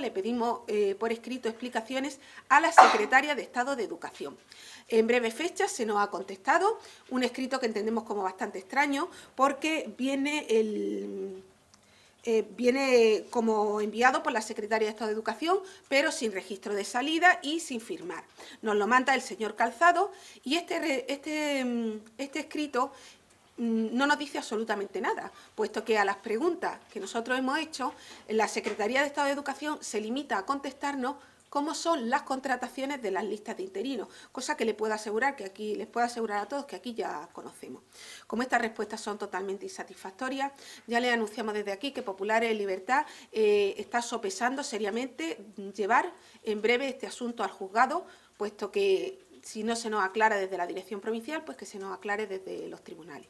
le pedimos eh, por escrito explicaciones a la secretaria de Estado de Educación. En breve fecha se nos ha contestado un escrito que entendemos como bastante extraño porque viene eh, como enviado por la Secretaria de Estado de Educación, pero sin registro de salida y sin firmar. Nos lo manda el señor Calzado y este, este, mm, este escrito no nos dice absolutamente nada, puesto que a las preguntas que nosotros hemos hecho, la Secretaría de Estado de Educación se limita a contestarnos cómo son las contrataciones de las listas de interinos, cosa que le puedo asegurar que aquí les puedo asegurar a todos que aquí ya conocemos. Como estas respuestas son totalmente insatisfactorias, ya les anunciamos desde aquí que Populares en Libertad eh, está sopesando seriamente llevar en breve este asunto al juzgado, puesto que si no se nos aclara desde la dirección provincial, pues que se nos aclare desde los tribunales.